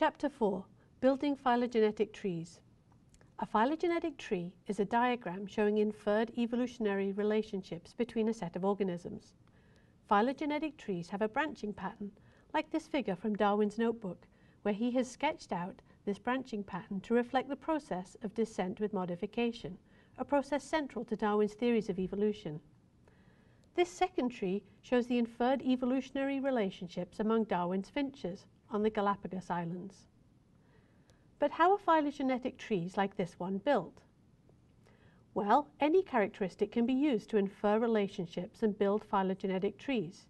Chapter 4 Building Phylogenetic Trees A phylogenetic tree is a diagram showing inferred evolutionary relationships between a set of organisms. Phylogenetic trees have a branching pattern, like this figure from Darwin's notebook, where he has sketched out this branching pattern to reflect the process of descent with modification, a process central to Darwin's theories of evolution. This second tree shows the inferred evolutionary relationships among Darwin's finches on the Galapagos Islands. But how are phylogenetic trees like this one built? Well, any characteristic can be used to infer relationships and build phylogenetic trees,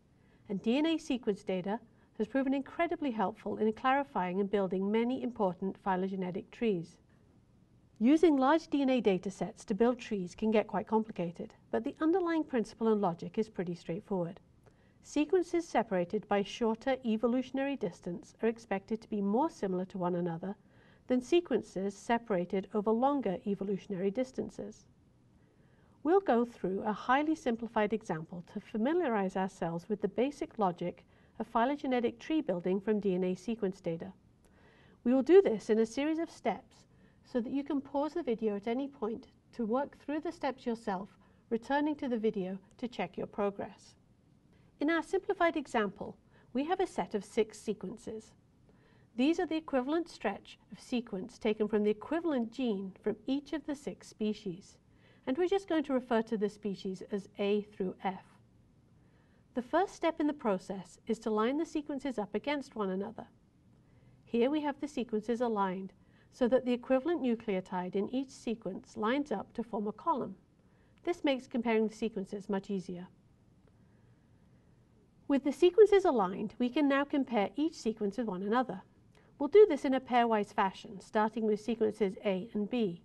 and DNA sequence data has proven incredibly helpful in clarifying and building many important phylogenetic trees. Using large DNA datasets to build trees can get quite complicated, but the underlying principle and logic is pretty straightforward. Sequences separated by shorter evolutionary distance are expected to be more similar to one another than sequences separated over longer evolutionary distances. We'll go through a highly simplified example to familiarize ourselves with the basic logic of phylogenetic tree building from DNA sequence data. We will do this in a series of steps so that you can pause the video at any point to work through the steps yourself, returning to the video to check your progress. In our simplified example, we have a set of six sequences. These are the equivalent stretch of sequence taken from the equivalent gene from each of the six species, and we're just going to refer to the species as A through F. The first step in the process is to line the sequences up against one another. Here we have the sequences aligned so that the equivalent nucleotide in each sequence lines up to form a column. This makes comparing the sequences much easier. With the sequences aligned, we can now compare each sequence with one another. We'll do this in a pairwise fashion, starting with sequences A and B.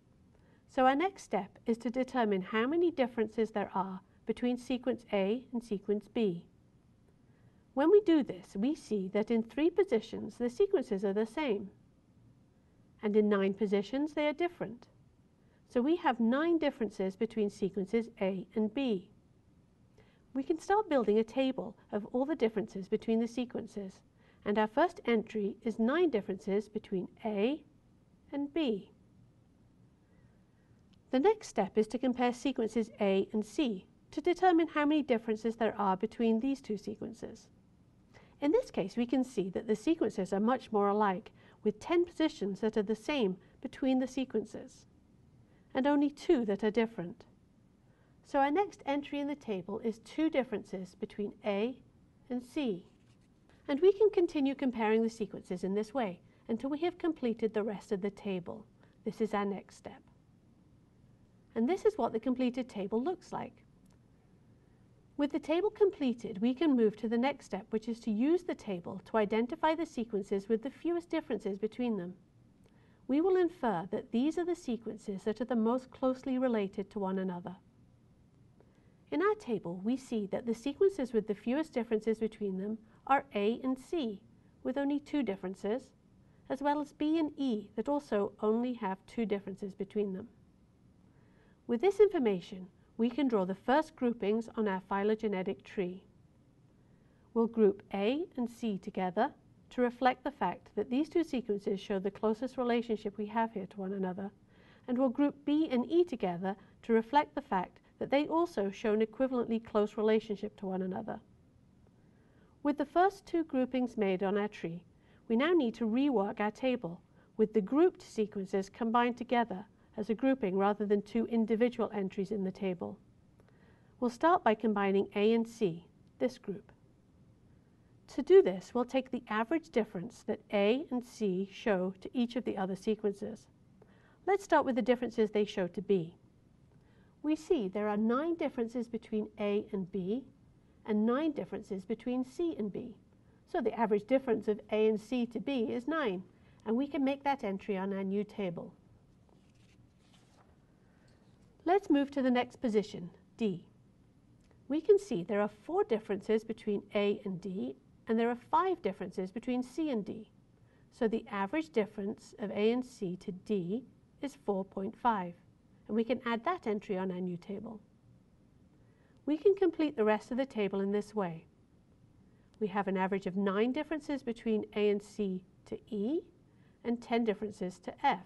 So our next step is to determine how many differences there are between sequence A and sequence B. When we do this, we see that in three positions the sequences are the same, and in nine positions they are different. So we have nine differences between sequences A and B. We can start building a table of all the differences between the sequences and our first entry is nine differences between A and B. The next step is to compare sequences A and C to determine how many differences there are between these two sequences. In this case, we can see that the sequences are much more alike, with 10 positions that are the same between the sequences, and only two that are different. So our next entry in the table is two differences between A and C. And we can continue comparing the sequences in this way until we have completed the rest of the table. This is our next step. And this is what the completed table looks like. With the table completed, we can move to the next step, which is to use the table to identify the sequences with the fewest differences between them. We will infer that these are the sequences that are the most closely related to one another. In our table, we see that the sequences with the fewest differences between them are A and C, with only two differences, as well as B and E that also only have two differences between them. With this information, we can draw the first groupings on our phylogenetic tree. We'll group A and C together to reflect the fact that these two sequences show the closest relationship we have here to one another, and we'll group B and E together to reflect the fact that they also show an equivalently close relationship to one another. With the first two groupings made on our tree, we now need to rework our table with the grouped sequences combined together as a grouping rather than two individual entries in the table. We'll start by combining A and C, this group. To do this, we'll take the average difference that A and C show to each of the other sequences. Let's start with the differences they show to B. We see there are nine differences between A and B and nine differences between C and B. So the average difference of A and C to B is 9, and we can make that entry on our new table. Let's move to the next position, D. We can see there are four differences between A and D, and there are five differences between C and D. So the average difference of A and C to D is 4.5, and we can add that entry on our new table. We can complete the rest of the table in this way. We have an average of nine differences between A and C to E, and 10 differences to F.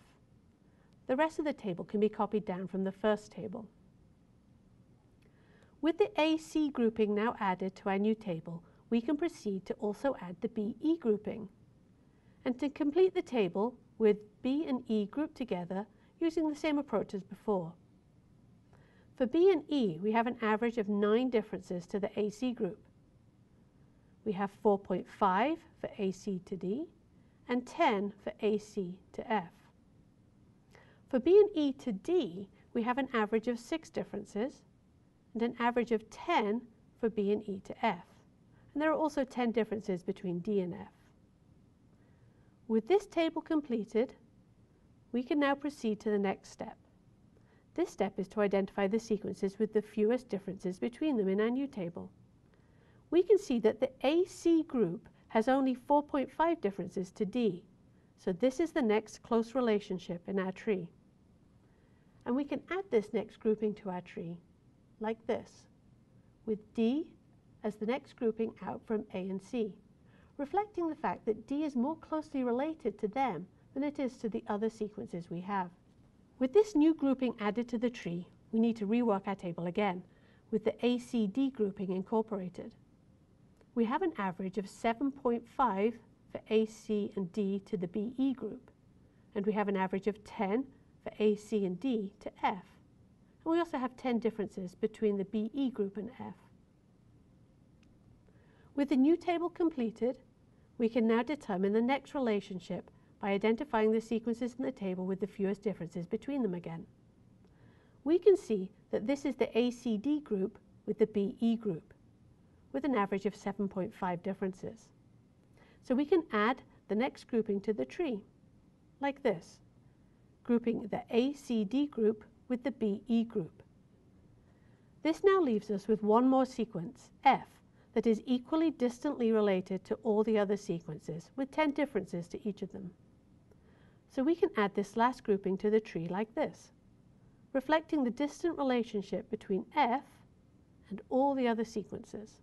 The rest of the table can be copied down from the first table. With the AC grouping now added to our new table, we can proceed to also add the BE grouping. And to complete the table with B and E grouped together using the same approach as before. For B and E, we have an average of 9 differences to the AC group. We have 4.5 for AC to D and 10 for AC to F. For B and E to D, we have an average of 6 differences and an average of 10 for B and E to F. And there are also 10 differences between D and F. With this table completed, we can now proceed to the next step. This step is to identify the sequences with the fewest differences between them in our new table. We can see that the AC group has only 4.5 differences to D, so this is the next close relationship in our tree. And we can add this next grouping to our tree, like this, with D as the next grouping out from A and C, reflecting the fact that D is more closely related to them than it is to the other sequences we have. With this new grouping added to the tree, we need to rework our table again, with the ACD grouping incorporated. We have an average of 7.5 for AC and D to the BE group, and we have an average of 10 for AC and D to F. And we also have 10 differences between the BE group and F. With the new table completed, we can now determine the next relationship by identifying the sequences in the table with the fewest differences between them again. We can see that this is the ACD group with the BE group, with an average of 7.5 differences. So we can add the next grouping to the tree, like this, grouping the ACD group with the BE group. This now leaves us with one more sequence, F, that is equally distantly related to all the other sequences, with 10 differences to each of them. So we can add this last grouping to the tree like this, reflecting the distant relationship between F and all the other sequences.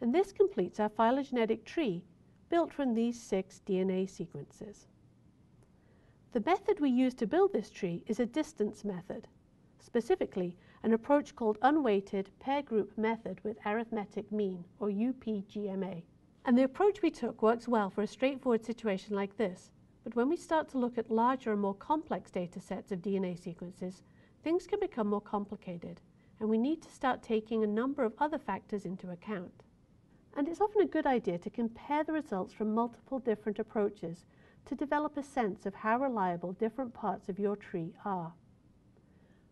And this completes our phylogenetic tree built from these six DNA sequences. The method we use to build this tree is a distance method, specifically an approach called unweighted pair group method with arithmetic mean, or UPGMA. And the approach we took works well for a straightforward situation like this, but when we start to look at larger and more complex data sets of DNA sequences, things can become more complicated, and we need to start taking a number of other factors into account. And it's often a good idea to compare the results from multiple different approaches to develop a sense of how reliable different parts of your tree are.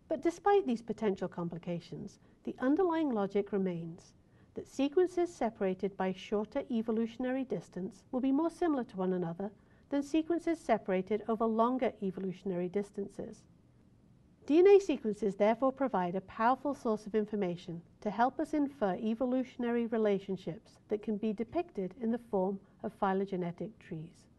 But despite these potential complications, the underlying logic remains that sequences separated by shorter evolutionary distance will be more similar to one another than sequences separated over longer evolutionary distances. DNA sequences therefore provide a powerful source of information to help us infer evolutionary relationships that can be depicted in the form of phylogenetic trees.